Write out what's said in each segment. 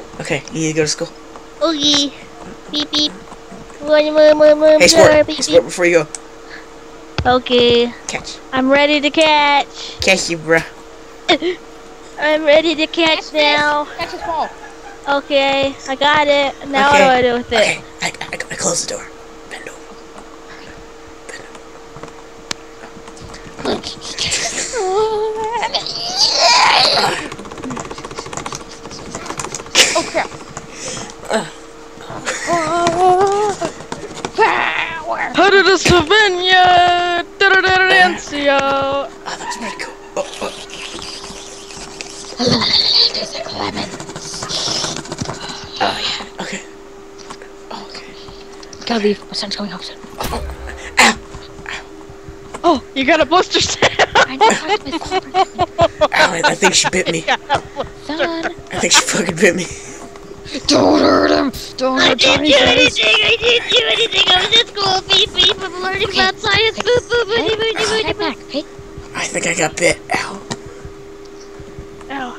school. Okay, you need to go to school. Oogie. Beep beep. Hey, sport. more, Hey, beep, sport, before you go. Okay. Catch. I'm ready to catch. Catch you, bruh. I'm ready to catch now. Catch this ball. Okay, I got it. Now Okay. what do I do with it? Okay, I, I, I close the door. Bend over. Bend ah. Oh crap. Power. How to Slovenia? Dancia. Oh, that was pretty cool. Oh, oh. There's a Clement. oh yeah. Okay. Oh, okay. Gotta leave. My son's going home soon. Oh, you got a blister stamp. I know how to my phone. Ow, I, I think she bit me. Son. I think she fucking bit me. Don't hurt him. Don't I hurt didn't do anything. I didn't do anything. I was at school. Beep beep. I'm learning Okay. about science. Boop boop boop Hey, boop boop Step boop. back, okay? I think I got bit. Ow. Ow.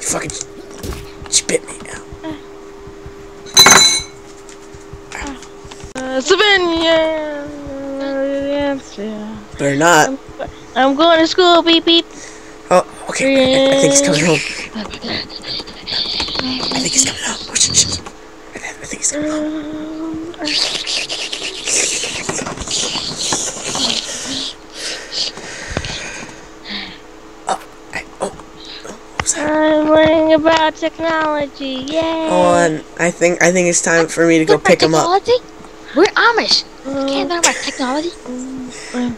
She fucking. She bit me. Ow. Uh, Slovenia. Dancia. Better not. I'm going to school. Beep beep. Oh, okay. I, I think he's coming home. I think he's coming home. Oh, shit, shit. I, I think he's coming home. Oh, I, oh, oh, what was that? I'm learning about technology. Yay. Hold on. I think I think it's time for me to go pick him up. technology? We're Amish. Oh. Can't learn about technology. Mm, mm.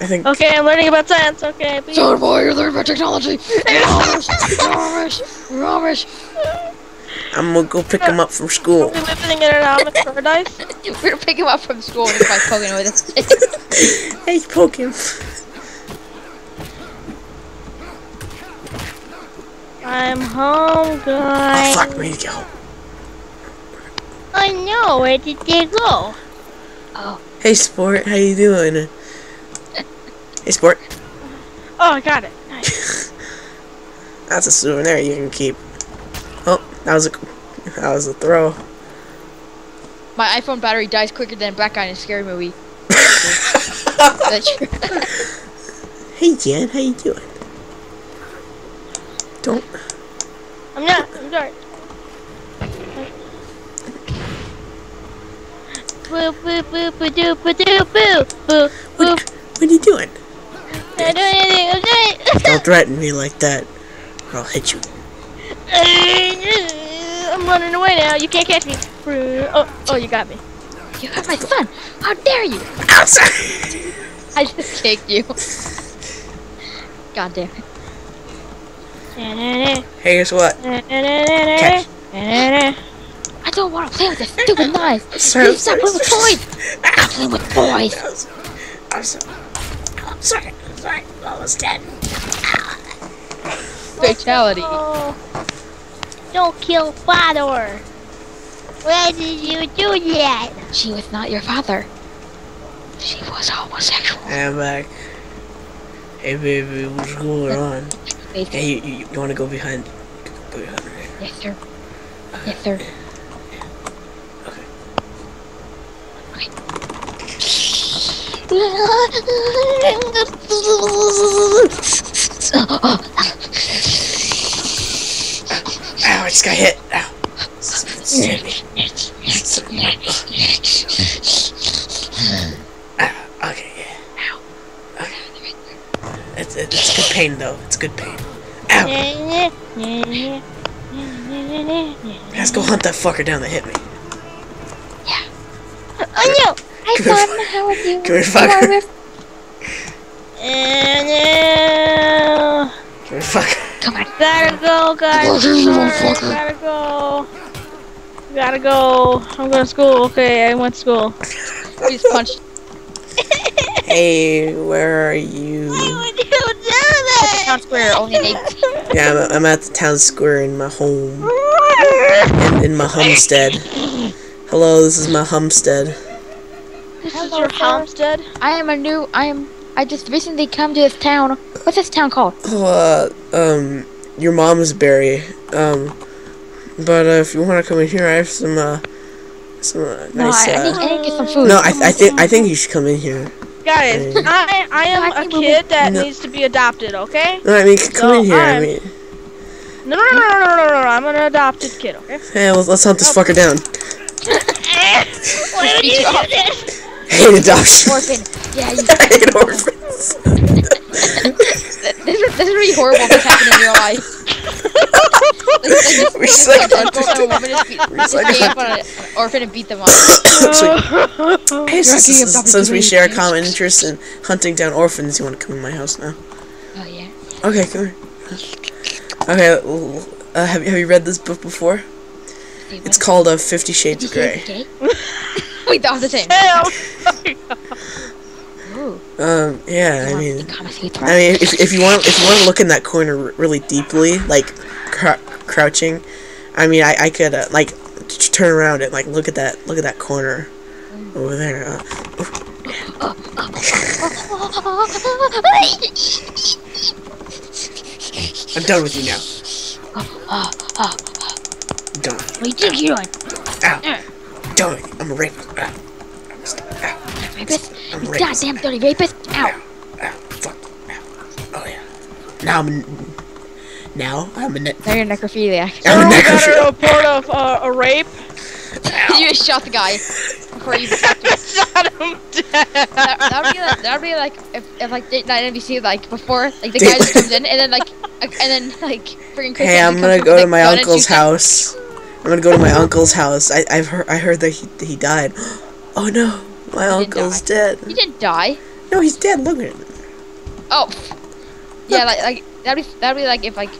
I think. Okay, I'm learning about science. Okay. beep. So boy, you're learning about technology. You're Amish. You're Amish. I'm gonna go pick him up from school. We living in an Amish paradise. We're gonna pick him up from school and he's like poking with us. Hey, poke him. I'm home, Oh guys. fuck, we need to get. I know. Where did they go? oh, Hey, sport, how you doing? Hey, sport. Oh, I got it. Nice. That's a souvenir you can keep. Oh, that was a that was a throw. my iPhone battery dies quicker than a black guy in a scary movie. Hey, Jan, how you doing? Don't. I'm not. I'm sorry. Boo boo boo boo boo boo boo boo. What, what are you doing? I'm not doing anything. I'm doing. Don't threaten me like that, or I'll hit you. I'm running away now. You can't catch me. Oh, oh, you got me. You got my son. How dare you? I'm sorry. I just kicked you. God damn it. Hey, guess what? Catch. I don't want to play with this stupid knife. sorry, Please stop playing with sorry. toys. Stop playing with boys. I'm sorry. I'm sorry. I'm almost dead. Fatality. Oh, don't kill father. Why did you do that? She was not your father. She was homosexual. And I'm back. Hey, baby, what's going on? Hey, you, you, you want to go behind? Go behind there. Yes, sir. Uh, yes, sir. Okay. Ow, I just got hit. Ow. Ow, okay, yeah. Ow. Okay. It's, it's good pain, though. It's good pain. Ow. Let's go hunt that fucker down that hit me. Yeah. Oh no! Hi, Come here, son. fuck. How are you? Come here, fucker. you? Uh, no. Come here, fucker. Come on. Gotta go, guys. Fucker, you little fucker. Gotta go. Gotta go. I'm going to school. Okay, I went to school. We just punched. Hey, where are you? Why would you do At the town square, only they. Yeah, I'm, I'm at the town square in my home. In, in my homestead. Hello, this is my homestead. This is your sir. homestead? I am a new. I am. I just recently come to this town. What's this town called? Oh, uh, um, your mom's berry. Um, but uh, if you want to come in here, I have some uh, some uh, No, nice. I, I Uh, I need to get some food. no, I, I think I think you should come in here. Guys, I I am I a think we'll kid that No. needs to be adopted. Okay? No, I mean, come No, in here. I I'm- mean, No, no, no, no, no, no, no. I'm an adopted kid. Okay? hey, let's, let's hunt this fucker down. Why would you do this? Hate adoption. Orphan. Yeah, you. Hate orphans. This is, this is really horrible what's happening in your life. Like, like, We just, suck. just, just, go to a woman and beat- just suck. on an orphan and beat them up. Sweet. Hey, since, since, since we share a common interest in hunting down orphans, you want to come in my house now? Oh yeah. Okay, come here. Okay, l- uh, have, you- have you read this book before? It's called uh, Fifty Shades of Grey. Wait, that was the same. Hell. Um, yeah, I mean, Come and see it. I mean, if, if you want, if you want to look in that corner really deeply, like crou- crouching, I mean, I, I could uh, like turn around and like look at that, look at that corner over there. Uh, I'm done with you now. Done. What do you doing? Ow. Done with you. I'm a rapist. Ow. Ow. Rapist? I'm a rapist. goddamn dirty rapist! Ow! Ow. Fuck. Ow. Oh yeah. Now I'm. An, now I'm a. Ne- Now you're a necrophiliac. I'm a we got a necrophile. report of uh, a rape. you just shot the guy before you even talked to him. Shot him dead. That, that would be like that would be like if, if like date night NBC like before like the guy just comes in and then like and then like freaking Chris Hey, I'm gonna go to my uncle's shoots him. house. I'm gonna go to my uncle's house. I, I've heard. I heard that he he died. Oh no, my didn't uncle's dead. He didn't die. No, he's dead. Look at him. Oh, yeah, like like that'd be that'd be like if like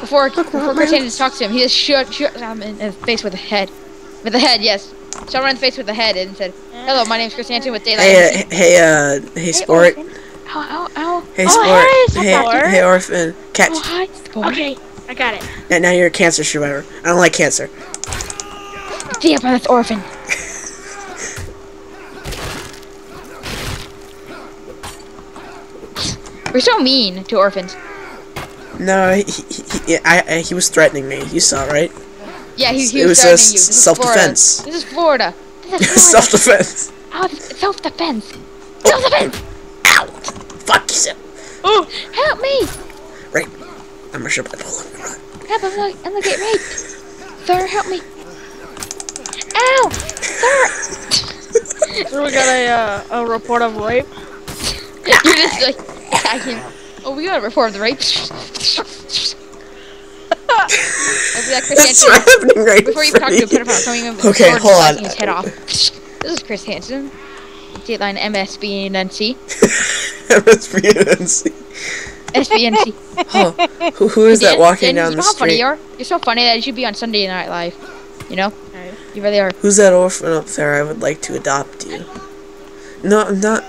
before before Chris Hansen talks to him, he just shot shot him in the face with a head, with a head, yes, shot him in the face with a head and said, "Hello, my name's Chris Hansen with Daylight." Hey, uh, hey, uh, hey, sport. Ow, ow, ow. Hey, Oh, sport. hey, Hey, Sport. hey, orphan. Catch. Oh, hi, sport. Okay, I got it. Now, now you're a cancer survivor. I don't like cancer. Stay up on this orphan. We're so mean to orphans. No, he, he, he, I, I, he was threatening me. You saw, right? Yeah, he, he It was, was threatening just you. This is self-defense. This is Florida. Florida. Self-defense. Oh, self-defense. Oh. Self-defense. Ow! Fuck yourself. Ooh, Help me. Right. I'm gonna shut my pull and run. Help, I'm gonna, I'm gonna get raped. Sir, help me. Ow! Sir! so we got a uh, a report of rape. You're just like attacking. Oh, we got a report of the rape. I'll be like Chris That's Hansen. happening right Before you talk front to a of pedophile, coming in Okay, a sword hold and on. slicing his head off. This is Chris Hansen. Dateline MSBNC. MSBNC. SBNC. Huh. Who, who is that walking Dan, down you the know funny street? you are? You're so funny that you should be on Sunday Night Live. You know? You really are. Who's that orphan up there? I would like to adopt you. No, I'm not.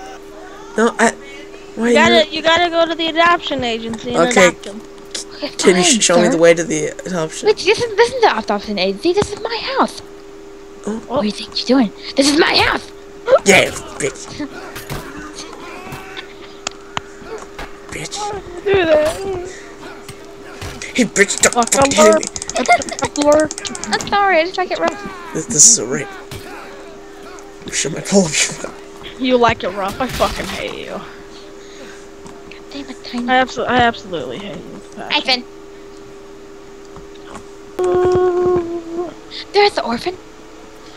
No, I. Why You you? gotta you gotta go to the adoption agency and Okay. adopt him. Okay, Can you fine, sh- show me the way to the adoption? Wait, this is this is the adoption agency. This is my house. Oh. What do you think you're doing? This is my house. Yeah, bitch. bitch. Do that. Hey, bitch, don't Fuck fucking hit me. Alert. I'm sorry. I just like it rough. This, this is a rape. Show my pull You like it rough. I fucking hate you. Damn it, tiny. I absolutely I absolutely hate you. Nathan. There's the orphan.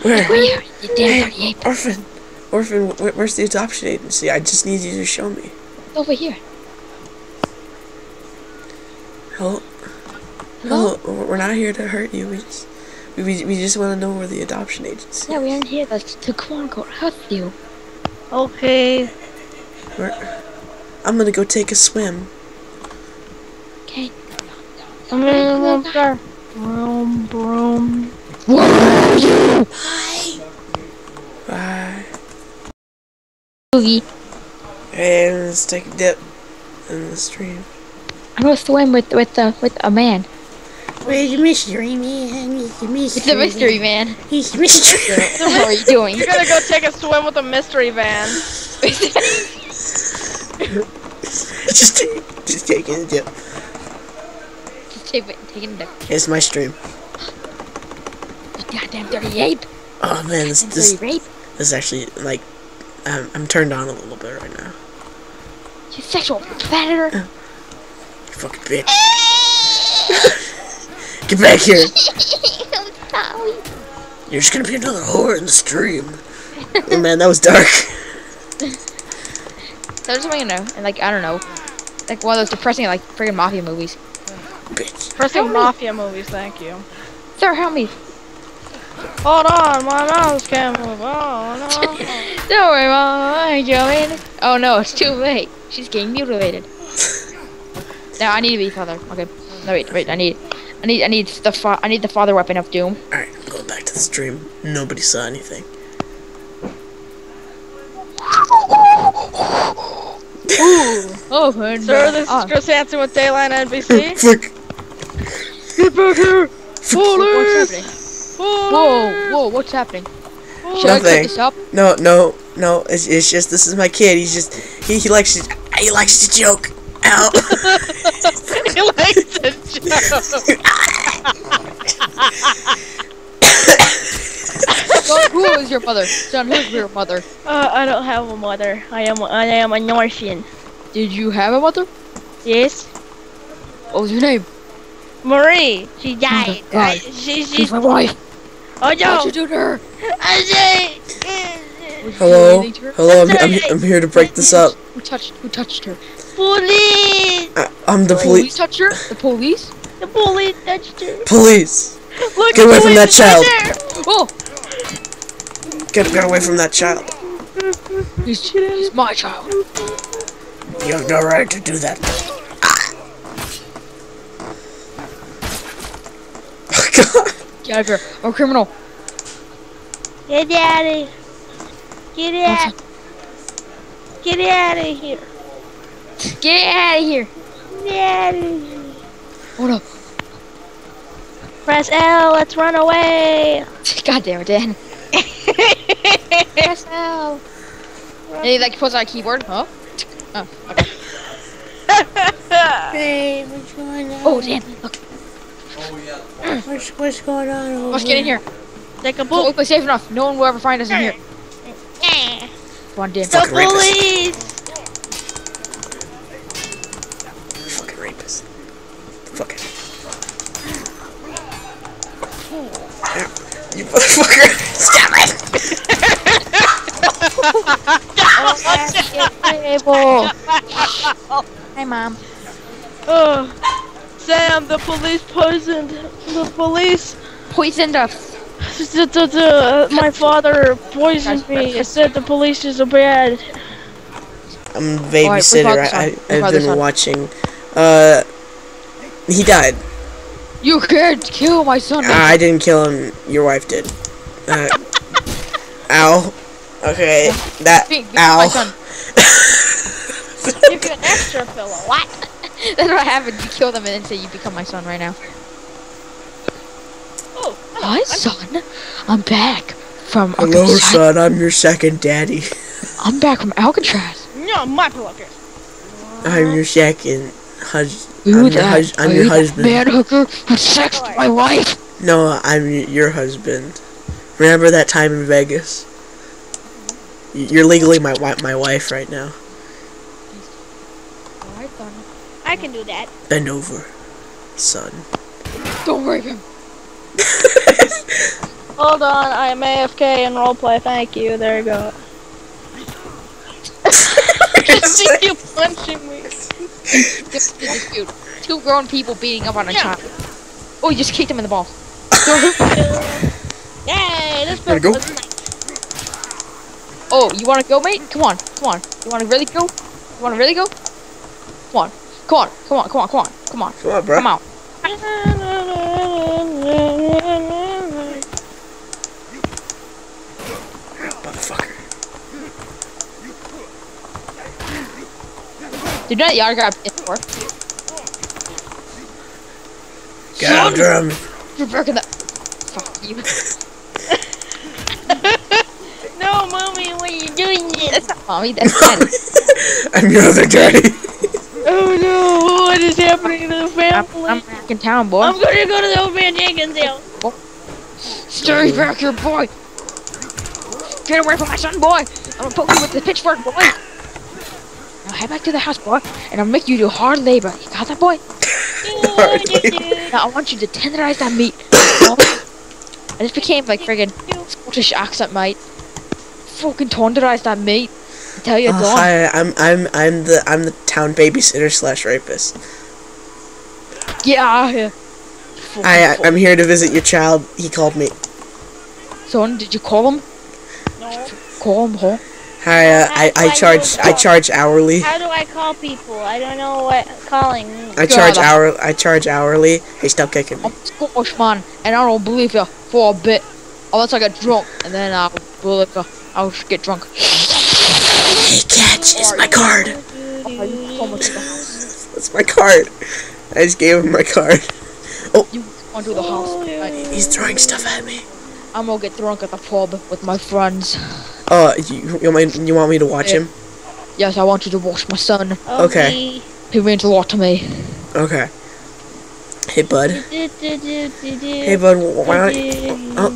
Where? Where? You damn dirty ape. Orphan. Orphan, wh- where's the adoption agency? I just need you to show me. Over here. Hello? Hello? Hello? We're not here to hurt you. We just, we, we, we just want to know where the adoption agency Yeah, we aren't here to, to come on, go help you. Okay. Where, I'm gonna go take a swim. Okay. I'm gonna go there. Broom, broom. Bye. Boogie. And let's take a dip in the stream. I'm gonna swim with with uh, with a man. Where's the mystery man? He's the mystery It's a mystery man. He's the mystery What the hell are you doing? You're gonna go take a swim with a mystery van. just, take, just taking a dip. Take it, taking it. It's my stream. You goddamn dirty ape. Oh man, this this, this is actually like I'm, I'm turned on a little bit right now. You sexual predator. You fucking bitch. Get back here. I'm sorry. You're just gonna be another whore in the stream. oh man, that was dark. There's something, you know, and like, I don't know. Like one of those depressing, like, friggin' mafia movies. Bitch. Pressing Help me. mafia movies, thank you. Sir, help me. Hold on, my mouse can't move. Oh no. Don't worry, Mom. I'm joking. Oh no, it's too late. She's getting mutilated. Now I need to be father. Okay. No wait, wait. I need, I need, I need the fa- I need the father weapon of doom. Alright, I'm going back to the stream. Nobody saw anything. Ooh. Oh, and, Sir, this ah. is Chris Hansen with Dateline NBC. Fuck. Get back here! What's Police! happening? Whoa, whoa, what's happening? Should I cut Nothing. this up? No, no, no. It's, it's just this is my kid. He's just he, he likes to he likes to joke. Ow. he likes to joke. Well, who is your mother? Son, who's your mother? Uh, I don't have a mother. I am I am a Norwegian. Did you have a mother? Yes? What was your name? Marie. She died. God. I, she she. She's my wife. Oh What'd you do to her? I say. Would you do Hello, anything to her? hello. I'm, I'm, I'm here to break this up. Who touched? Who touched her? Police! I, I'm the The police police. touched her? The police? The police touched her. Police. Look, Get away from that police right child. Oh, Get get away from that child. he's, he's my child. You have no right to do that. Oh God. Get out of here. I'm a criminal. Get out of Get out. Get out of here. Get out of here. Get out of here. Oh no. Press L. Let's run away. God damn it, Dan. Press L. And he like pulls out a keyboard. Huh? Oh, okay. Hey, what's going on? Oh, Dan, look. Oh, what's, what's going on over Let's get in here. Take a Well, boot. we're safe enough. No one will ever find us in here. Come on, Dan. The Fucking rapist. police. Motherfucker! Stop it! Hi, Mom. Oh, Sam, the police poisoned. The police. Poisoned us. the- the- the- my father poisoned me. It said the police is a bad. I'm a babysitter. where's I, I, I've been watching. Uh, he died. You can't kill my son. I didn't kill him. Your wife did. Uh, ow. Okay, that. Be- become my Ow. son. Give you an extra pillow. What? That's what happened. You kill them and then say you become my son right now. Oh, Hi, son. I'm back from Hello, Alcatraz. son. I'm your second daddy. I'm back from Alcatraz. no, my pillowcase. I'm your second husband. You I'm your, that, hus- I'm are your you husband. man hooker who sexed my wife. No, I'm your husband. Remember that time in Vegas? You're legally my wi- my wife right now. Oh, Alright, son. I can do that. Bend over, son. Don't rape him. Hold on, I am AFK in roleplay. Thank you. There you go. See you punching me. This, this is. Two grown people beating up on a Yeah. child. Oh, you just kicked him in the balls. Yay, this Wanna go? nice. Oh, you want to go, mate? Come on, come on. You want to really go? You want to really go? Come on, come on, come on, come on, come on, come on, Come on, bro. come out. Motherfucker. Did that yard grab it for? Get after. You're breaking the. Fuck you. No, mommy, what are you doing this? That's not mommy. That's daddy. I'm your other daddy. Oh no! What is happening to the I'm, family? I'm back in town, boy. I'm gonna go to the old man Jenkins' house. Stay back here, boy. Get away from my son, boy. I'm gonna poke you with the pitchfork, boy. Now head back to the house, boy, and I'll make you do hard labor. You got that, boy? Now I want you to tenderize that meat. I just became like friggin' Scottish accent, mate. Fucking tenderize that meat. Tell you're Oh, done. hi, I'm I'm I'm the I'm the town babysitter slash rapist. Get out of here. Fucking I fuck. I'm here to visit your child. He called me. Son, did you call him? No. Call him, huh? Hi, uh, I I charge I charge hourly. How do I call people? I don't know what calling means. I charge hour I charge hourly. Hey, stop kicking me. I'm Scottish, man, and I don't believe you for a bit. Unless I get drunk, and then I'll believe you. I'll just get drunk. Hey, catch! It's my card. Are you coming to the house? That's my card. I just gave him my card. Oh. You come to the house. I, He's throwing stuff at me. I'm gonna get drunk at the pub with my friends. Oh, you you want me, you want me to watch Yeah. him? Yes, I want you to watch my son. Okay. He means a lot to me. Okay. Hey, bud. Hey, Hey, bud. Why don't oh,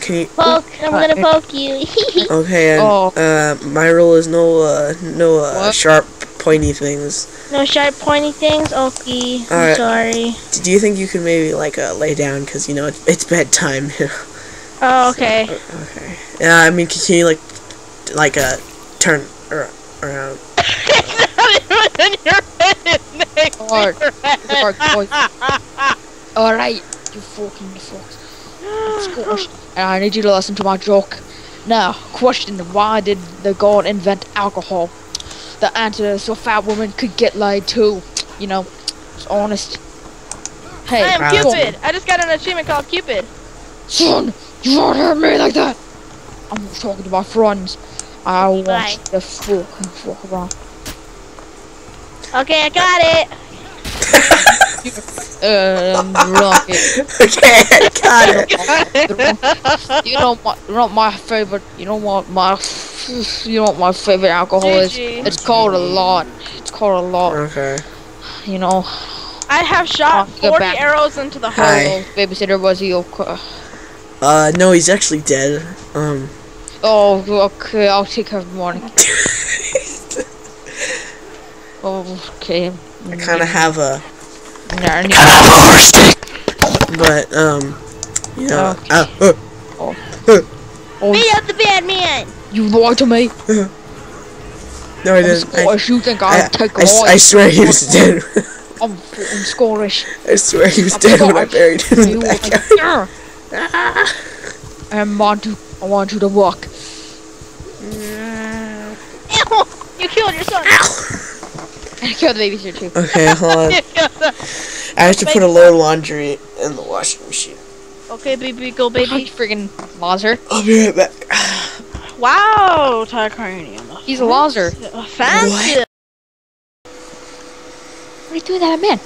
can you? Poke. I'm gonna poke you. Okay. And, Oh. uh, my rule is no uh no uh What? sharp pointy things. no sharp pointy things. Okay. I'm Alright. sorry. Do you think you could maybe like uh lay down? Cause you know it's, it's bedtime. Oh, okay. okay. Yeah. I mean, can you like like uh turn ar- around? Alright, alright, boys. Alright, you fucking fuck. Scottish. And I need you to listen to my joke. Now, question: Why did the god invent alcohol? The answer is so fat women could get laid too. You know, it's honest. Hey, I am Wow. Cupid. I just got an achievement called Cupid. son, you don't hurt me like that. I'm not talking to my friends. I want Bye. to fucking fuck around. Okay, I got it. Um, rocket. okay, I got it. you know my, you know my favorite. You know what my, you know what my favorite alcohol is. GG. It's called a lot. It's called a lot. Okay. You know, I have shot Oh, 40 back. arrows into the Hi. heart. oh, babysitter was he okay? Uh, no, he's actually dead. Um. Oh, okay. I'll take care of the morning. Okay. I kind of have a, Nah, I need- but um, you know, Okay. uh, uh, Oh, Beat up the bad man. you lied to me. no, I didn't. I, Scottish. You think I, I'll take I, a s- lie? I swear he was dead. I'm fucking Scottish. I swear he was I'm dead when I buried him in the backyard. Yeah. I want to. I want you to walk. Ew, you killed your son. I killed the babysitter too. Okay, hold on. I have to put a load of laundry in the washing machine. okay, baby, go, Baby, baby. freaking Lazer. I'll be right back. Wow, titanium. He's a Lazer. Fancy. What are you doing that man?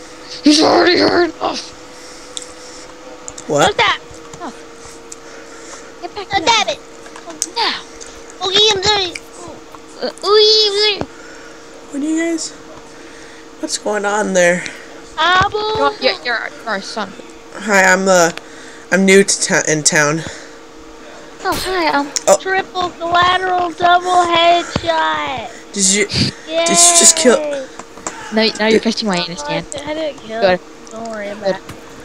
He's already heard us. What? What's that? Get back Oh, to damn it. now. Okay, I'm sorry. Uh, ooh, ooh, ooh. What are you guys? What's going on there? Abu. You're, you're, you're our son. Hi, I'm uh, I'm new to ta- in town. Oh, hi. Um, Triple collateral double headshot. Did you? Yay. you just kill- No, now you're testing my anus, Dan. I didn't kill. Good. Don't worry about it.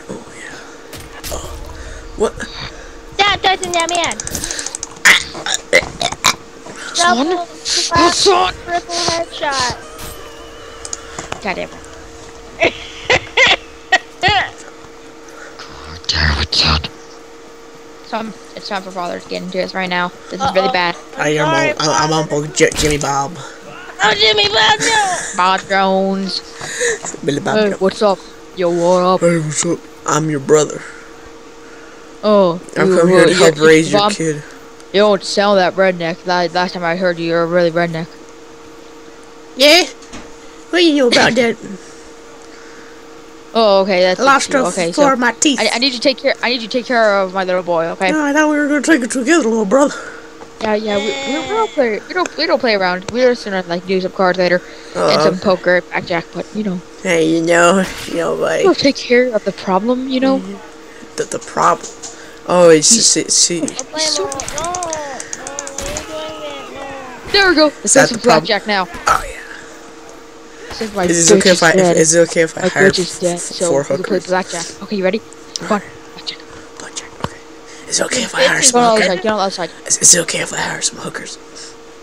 Oh yeah. Oh. What? Stop touching that man. Son? Double Oh, son! triple headshot. God damn it. Damn it, son. So I'm, it's time for father to get into this right now. This is really bad. I am. sorry, Uncle- I'm, I'm Uncle J- Jimmy Bob. Oh, Jimmy Bob, no. Bob Jones. Billy Bob. Hey, what's up? Yo, what up? Hey, what's up? I'm your brother. Oh, I'm you- come here to help raise your Bob, kid. You don't sound that redneck. La- Last time I heard you, you're really redneck. Yeah. What do you know about that? Oh, okay, that's Lost true. her Okay, for so my teeth. I, I need you to take care. I need you to take care of my little boy. Okay. No, I thought we were gonna take it together, little brother. Yeah, yeah, we, we, we don't play. We don't. We don't play around. We're just gonna like do some cards later and Uh, some poker, blackjack. But you know, hey, you know, you know, like we'll take care of the problem. You know. The, the problem. Oh, it's just see, see. So- No, no, why are you doing it? No. There we go. Let's that the problem? blackjack now. Oh yeah. Since my Is it okay if I? bitch is dead. Is it okay if I My hire bitch is dead, so four we play hookers? blackjack. Okay, you ready? Come on, blackjack. Blackjack. Okay. Is it okay if I hire is Go on some hookers? Get on the other side. Is, is it okay if I hire some hookers?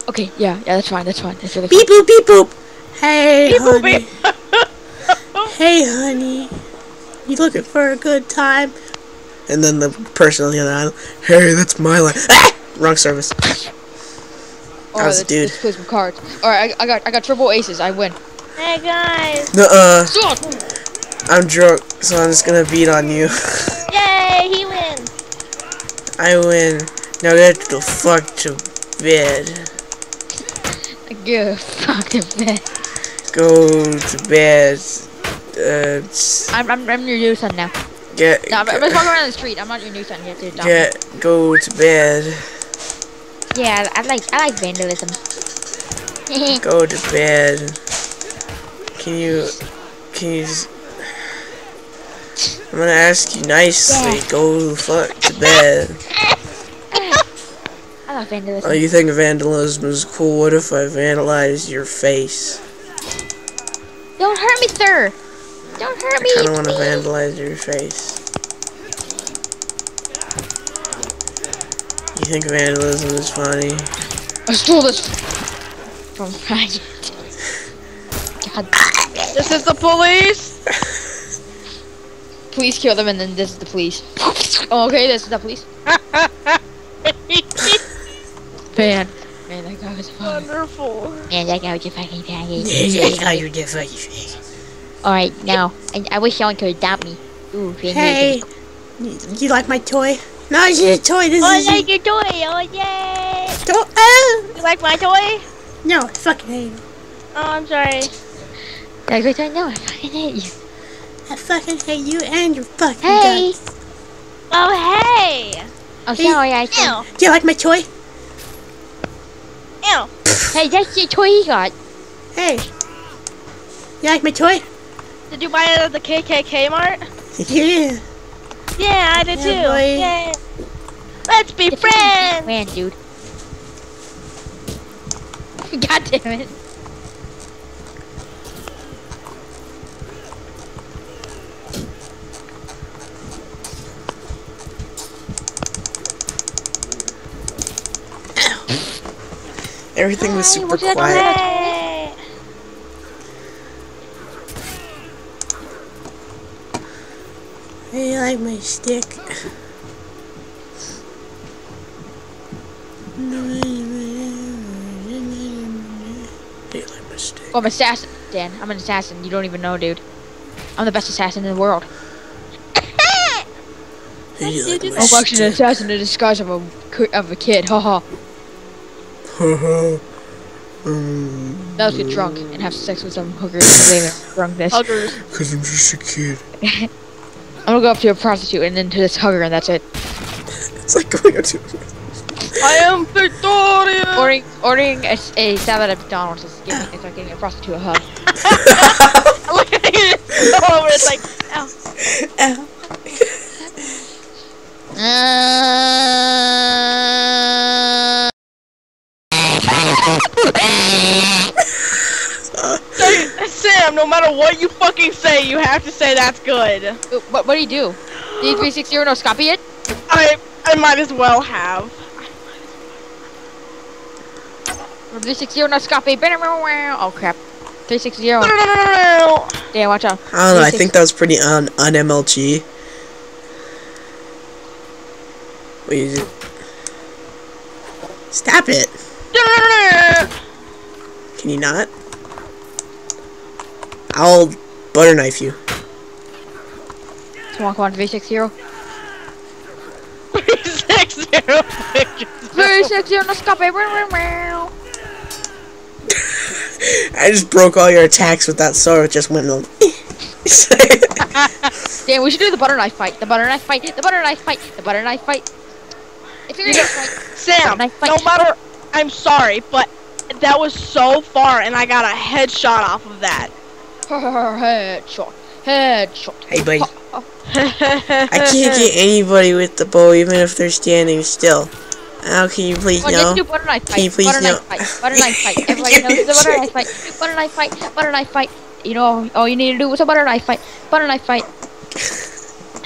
Okay, yeah, yeah, that's fine. That's fine. That's really Beep fine. boop beep boop. Hey Beep, boop, honey. hey honey. You looking for a good time? And then the person on the other island. Hey, that's my line. Ah! Wrong service. Oh, How's let's, it, dude? let's play some cards. All right, I, I got I got triple aces. I win. Hey guys. Nuh-uh. I'm drunk, so I'm just gonna beat on you. Yay, he wins. I win. Now get the fuck to bed. Good fucking man. Go to bed. Uh, s- I'm, I'm I'm your new son now. Get No, I'm, I'm just walking around the street. I'm not your new son yet, dude. get go to bed. Yeah, I like I like vandalism. Go to bed. Can you? Can you? s- I'm gonna ask you nicely. Go the fuck to bed. I love vandalism. Oh, you think vandalism is cool? What if I vandalize your face? Don't hurt me, sir. Don't hurt me. I kind of want to vandalize your face. You think vandalism is funny? I stole this from Ryan. God, This is the police. please kill them, and then this is the police. Oh, okay, this is the police. Man, man, that guy was fun. Wonderful. Man, that guy was a fucking faggot. Yeah, yeah, you're different. you fake. All right, now I, I wish someone could adopt me. Ooh, Hey, you, you like my toy? No, it's your toy. This Oh, I is like your toy. Oh, yay. your toy. Oh, You like my toy? no, I fucking hate you. Oh, I'm sorry. Like, wait, no, I fucking hate you. I fucking hate you and your fucking Hey. guts. Oh, hey. Oh, Hey. sorry, I. Ew. Do you like my toy? Ew. Hey, that's the toy he got. Hey, you like my toy? Did you buy it at the KKK Mart? Yeah. Yeah, I did Yeah, too. boy. Yay. Let's be It's friends. Man, dude. God damn it. Everything was super what's that quiet. Hey. Hey, you like my stick? Hey, you like my stick? Oh, I'm an assassin, Dan. I'm an assassin. You don't even know, dude. I'm the best assassin in the world. Hey, you like my I'm actually an assassin in disguise of a of a kid. Haha. Haha. um, Now get drunk and have sex with some hookers and blame it on drunkness. I'm cause I'm just a kid. Gonna go up to a prostitute and then to this hugger and that's it. It's like going up to. I am Victoria. Ordering ordering a, s- a salad at McDonald's is giving, it's like getting a prostitute a hug. Look at it. All. It's like, ow. Uh, Say- Sam, no matter what you fucking say, you have to say that's good. what what do you do? Did 360 no scope it? I I might as well have. 360 no scope. Oh crap. 360. No, no, no, no, no. Yeah, watch out. I don't know. I think that was pretty un un MLG. What is it? Stop it! Can you not? I'll butter knife you. Come on, come on, 360. Six zero pictures. 360 no scope. I just broke all your attacks with that sword. It just went. on. Damn, we should do the butter knife fight. The butter knife fight. The butter knife fight. The butter knife fight. If you're gonna fight, Sam, Knife fight. no matter. I'm sorry, but that was so far, and I got a headshot off of that. Headshot, headshot. Hey, buddy. I can't get anybody with the bow, even if they're standing still. How can you please you have do butter knife Can you fight. please Butter no? knife fight. Butter knife fight. Everybody knows the butter knife fight. Butter knife fight. Butter knife fight. You know, all you need to do is a butter knife fight. Butter knife fight.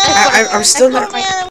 I, I, I'm still not.